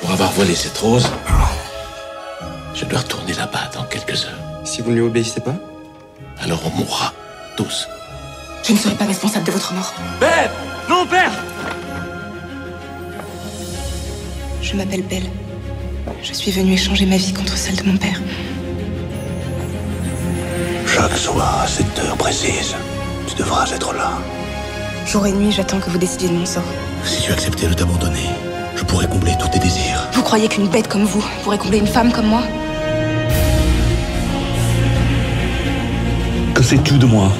Pour avoir volé cette rose, je dois retourner là-bas dans quelques heures. Si vous ne lui obéissez pas Alors on mourra, tous. Je ne serai pas responsable de votre mort. Belle Non, père Je m'appelle Belle. Je suis venue échanger ma vie contre celle de mon père. Chaque soir, à cette heure précise, tu devras être là. Jour et nuit, j'attends que vous décidiez de mon sort. Si tu acceptais de t'abandonner, je pourrais combler tous tes désirs. Vous croyez qu'une bête comme vous pourrait combler une femme comme moi Que sais-tu de moi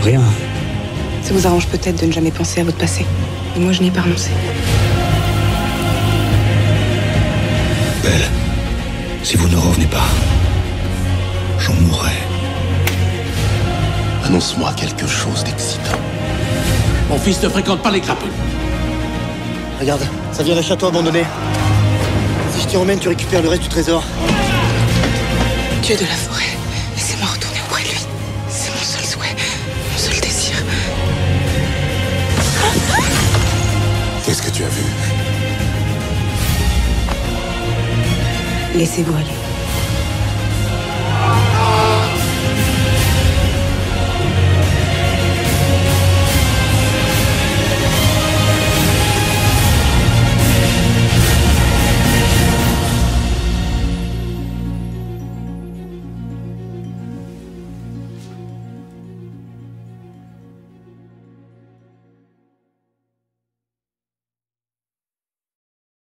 Rien. Ça vous arrange peut-être de ne jamais penser à votre passé. Et moi, je n'y ai pas renoncé. Belle, si vous ne revenez pas, j'en mourrai. Annonce-moi quelque chose d'excitant. Mon fils ne fréquente pas les crapules. Regarde, ça vient d'un château abandonné. Si je t'y emmène, tu récupères le reste du trésor. Dieu de la forêt, laissez-moi retourner auprès de lui. C'est mon seul souhait, mon seul désir. Qu'est-ce que tu as vu? Laissez-vous aller.